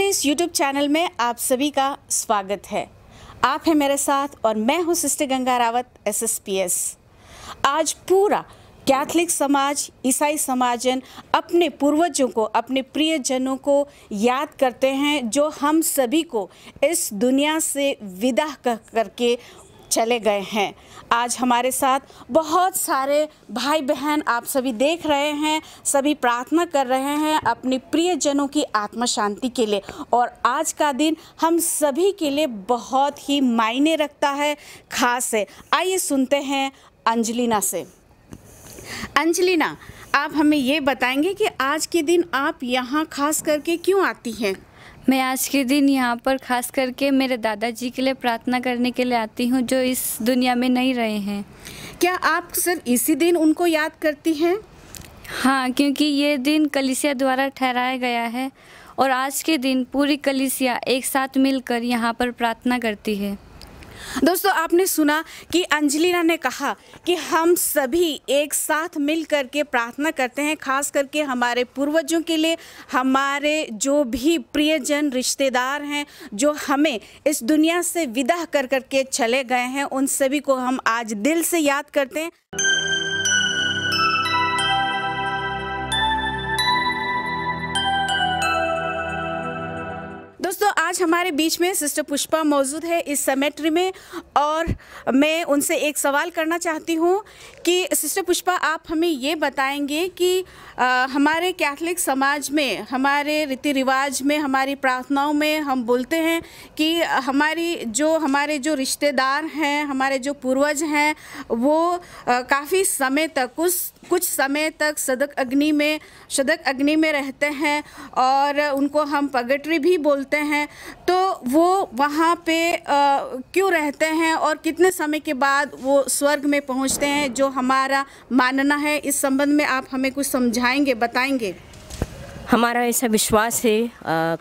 इस YouTube channel में आप सभी का स्वागत है। आप हैं मेरे साथ और मैं हूँ सिस्टर गंगा रावत एसएसपीएस आज पूरा कैथलिक समाज, ईसाई समाजन अपने पूर्वजों को, अपने प्रियजनों को याद करते हैं, जो हम सभी को इस दुनिया से विदा कर करके चले गए हैं। आज हमारे साथ बहुत सारे भाई बहन आप सभी देख रहे हैं, सभी प्रार्थना कर रहे हैं अपने प्रियजनों की आत्मा शांति के लिए। और आज का दिन हम सभी के लिए बहुत ही मायने रखता है, खास है आइए सुनते हैं अंजलिना से। अंजलिना, आप हमें ये बताएँगे कि आज के दिन आप यहाँ खास करके क्यों आती हैं? मैं आज के दिन यहाँ पर खास करके मेरे दादाजी के लिए प्रार्थना करने के लिए आती हूँ जो इस दुनिया में नहीं रहे हैं। क्या आप सर इसी दिन उनको याद करती हैं? हाँ क्योंकि ये दिन कलिसिया द्वारा ठहराया गया है और आज के दिन पूरी कलिसिया एक साथ मिलकर यहाँ पर प्रार्थना करती है। दोस्तों, आपने सुना कि अंजलिना ने कहा कि हम सभी एक साथ मिल कर के प्रार्थना करते हैं, खास करके हमारे पूर्वजों के लिए। हमारे जो भी प्रियजन, रिश्तेदार हैं, जो हमें इस दुनिया से विदा कर करके चले गए हैं, उन सभी को हम आज दिल से याद करते हैं। आज हमारे बीच में सिस्टर पुष्पा मौजूद है इस सेमेट्री में और मैं उनसे एक सवाल करना चाहती हूँ कि सिस्टर पुष्पा आप हमें ये बताएँगे कि आ, हमारे कैथलिक समाज में हमारे रीति रिवाज में हमारी प्रार्थनाओं में हम बोलते हैं कि हमारी जो हमारे जो रिश्तेदार हैं हमारे जो पूर्वज हैं वो काफ़ी समय तक उस कुछ समय तक सदक अग्नि में सदक अग्नि में रहते हैं और उनको हम पगटरी भी बोलते हैं। तो वो वहाँ पे क्यों रहते हैं और कितने समय के बाद वो स्वर्ग में पहुँचते हैं जो हमारा मानना है इस संबंध में आप हमें कुछ समझाएँगे बताएँगे? हमारा ऐसा विश्वास है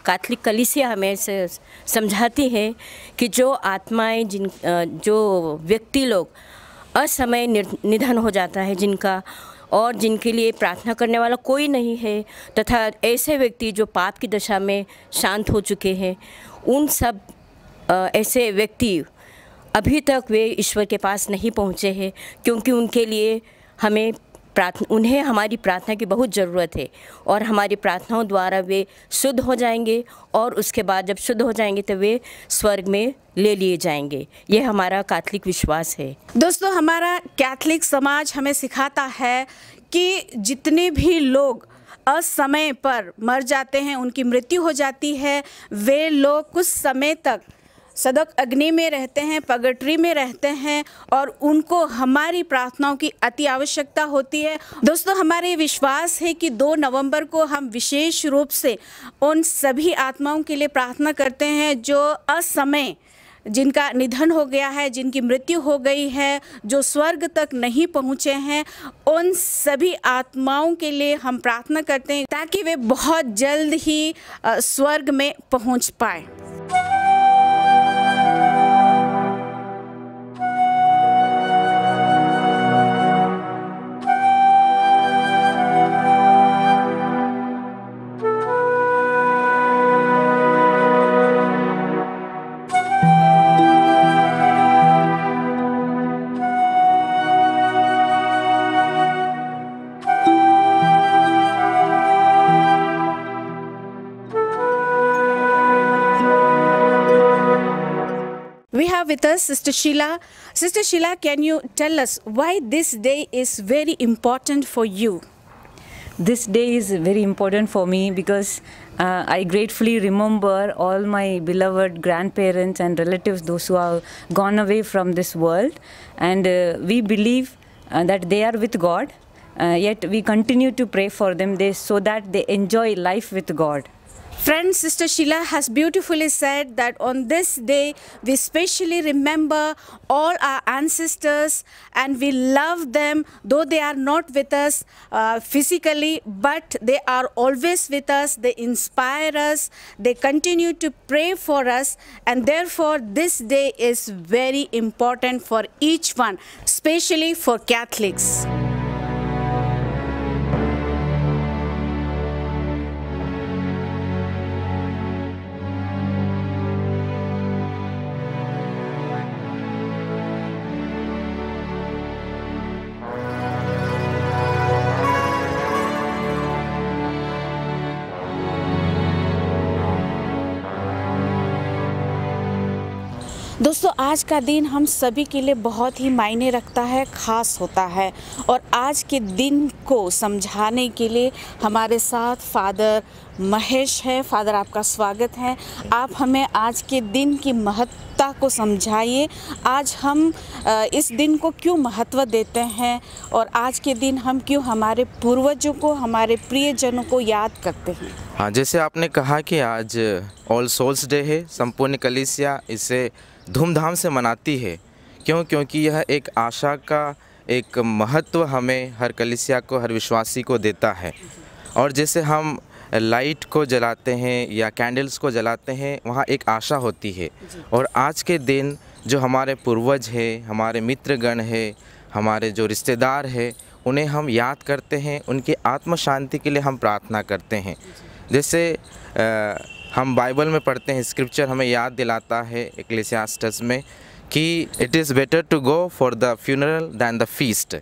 कैथलिक कलिसिया हमें ऐसे समझाती है कि जो आत्माएँ जिन आ, जो व्यक्ति लोग असमय निधन हो जाता है जिनका और जिनके लिए प्रार्थना करने वाला कोई नहीं है, तथा ऐसे व्यक्ति जो पाप की दशा में शांत हो चुके हैं, उन सब ऐसे व्यक्ति अभी तक वे ईश्वर के पास नहीं पहुँचे हैं, क्योंकि उनके लिए हमें प्रार्थना, उन्हें हमारी प्रार्थना की बहुत ज़रूरत है और हमारी प्रार्थनाओं द्वारा वे शुद्ध हो जाएँगे और उसके बाद जब शुद्ध हो जाएँगे तो वे स्वर्ग में ले लिए जाएँगे। ये हमारा कैथलिक विश्वास है। दोस्तों, हमारा कैथलिक समाज हमें सिखाता है कि जितने भी लोग असमय पर मर जाते हैं, उनकी मृत्यु हो जाती है, वे लोग कुछ समय तक सदक अग्नि में रहते हैं पगटरी में रहते हैं और उनको हमारी प्रार्थनाओं की अति आवश्यकता होती है। दोस्तों, हमारे विश्वास है कि 2 नवंबर को हम विशेष रूप से उन सभी आत्माओं के लिए प्रार्थना करते हैं जो असमय, जिनका निधन हो गया है, जिनकी मृत्यु हो गई है, जो स्वर्ग तक नहीं पहुँचे हैं, उन सभी आत्माओं के लिए हम प्रार्थना करते हैं ताकि वे बहुत जल्द ही स्वर्ग में पहुँच पाए। With us Sister Sheila. Sister Sheila, can you tell us why this day is very important for you? This day is very important for me because uh, I gratefully remember all my beloved grandparents and relatives, those who have gone away from this world. And uh, we believe uh, that they are with God. Uh, yet we continue to pray for them they, so that they enjoy life with God. Friend, Sister Sheila has beautifully said that on this day we specially remember all our ancestors and we love them though they are not with us uh, physically but they are always with us, they inspire us, they continue to pray for us. And therefore this day is very important for each one, especially for Catholics. दोस्तों, आज का दिन हम सभी के लिए बहुत ही मायने रखता है, ख़ास होता है। और आज के दिन को समझाने के लिए हमारे साथ फादर महेश है। फादर, आपका स्वागत है। आप हमें आज के दिन की महत्ता को समझाइए। आज हम इस दिन को क्यों महत्व देते हैं और आज के दिन हम क्यों हमारे पूर्वजों को, हमारे प्रियजनों को याद करते हैं? हाँ जैसे आपने कहा कि आज ऑल सोल्स डे है, संपूर्ण कलिसिया इसे धूमधाम से मनाती है। क्यों? क्योंकि यह एक आशा का एक महत्व हमें हर कलिसिया को, हर विश्वासी को देता है। और जैसे हम लाइट को जलाते हैं या कैंडल्स को जलाते हैं वहाँ एक आशा होती है। और आज के दिन जो हमारे पूर्वज है हमारे मित्रगण है हमारे जो रिश्तेदार है उन्हें हम याद करते हैं उनकी आत्म शांति के लिए हम प्रार्थना करते हैं। जैसे अ, हम बाइबल में पढ़ते हैं स्क्रिप्चर हमें याद दिलाता है एक्लेसियास्टस में कि it is better to go for the funeral than the feast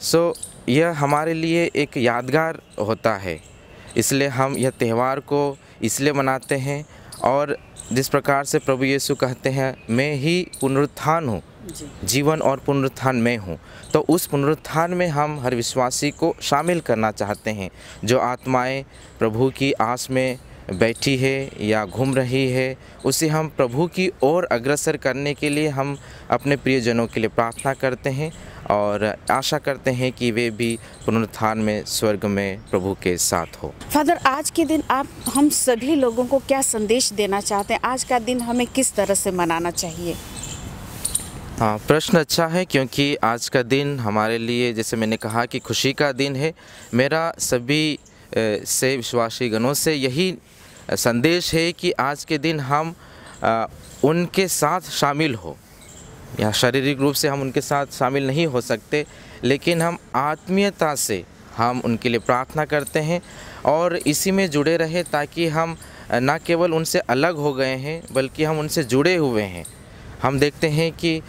so यह हमारे लिए एक यादगार होता है। इसलिए हम यह त्यौहार को इसलिए मनाते हैं और जिस प्रकार से प्रभु यीशु कहते हैं मैं ही पुनरुत्थान हूँ। जीवन और पुनरुत्थान में हूँ। तो उस पुनरुत्थान में हम हर विश्वासी को शामिल करना चाहते हैं जो आत्माएँ प्रभु की आस में बैठी है या घूम रही है उसे हम प्रभु की ओर अग्रसर करने के लिए हम अपने प्रियजनों के लिए प्रार्थना करते हैं और आशा करते हैं कि वे भी पुनरुत्थान में स्वर्ग में प्रभु के साथ हो। फादर आज के दिन आप हम सभी लोगों को क्या संदेश देना चाहते हैं? आज का दिन हमें किस तरह से मनाना चाहिए? हाँ प्रश्न अच्छा है क्योंकि आज का दिन हमारे लिए जैसे मैंने कहा कि खुशी का दिन है। मेरा सभी से विश्वासी गणों से यही संदेश है कि आज के दिन हम उनके साथ शामिल हो। या शारीरिक रूप से हम उनके साथ शामिल नहीं हो सकते, लेकिन हम आत्मीयता से हम उनके लिए प्रार्थना करते हैं और इसी में जुड़े रहे ताकि हम न केवल उनसे अलग हो गए हैं, बल्कि हम उनसे जुड़े हुए हैं। हम देखते हैं कि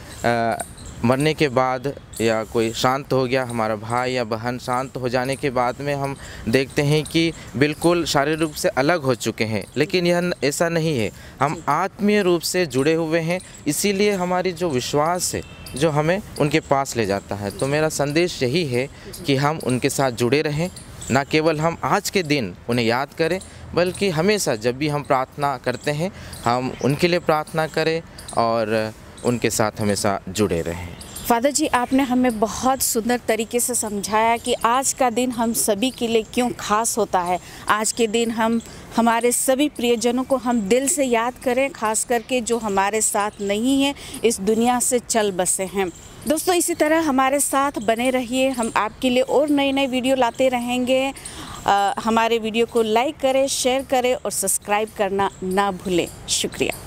मरने के बाद या कोई शांत हो गया हमारा भाई या बहन शांत हो जाने के बाद में हम देखते हैं कि बिल्कुल शारीरिक रूप से अलग हो चुके हैं। लेकिन यह ऐसा नहीं है। हम आत्मीय रूप से जुड़े हुए हैं इसीलिए हमारी जो विश्वास है जो हमें उनके पास ले जाता है। तो मेरा संदेश यही है कि हम उनके साथ जुड़े रहें ना केवल हम आज के दिन उन्हें याद करें बल्कि हमेशा जब भी हम प्रार्थना करते हैं हम उनके लिए प्रार्थना करें और उनके साथ हमेशा जुड़े रहें। फादर जी आपने हमें बहुत सुंदर तरीके से समझाया कि आज का दिन हम सभी के लिए क्यों खास होता है। आज के दिन हम हमारे सभी प्रियजनों को हम दिल से याद करें खास करके जो हमारे साथ नहीं हैं इस दुनिया से चल बसे हैं। दोस्तों इसी तरह हमारे साथ बने रहिए। हम आपके लिए और नए नए वीडियो लाते रहेंगे। अ, हमारे वीडियो को लाइक करें शेयर करें और सब्सक्राइब करना ना भूलें। शुक्रिया।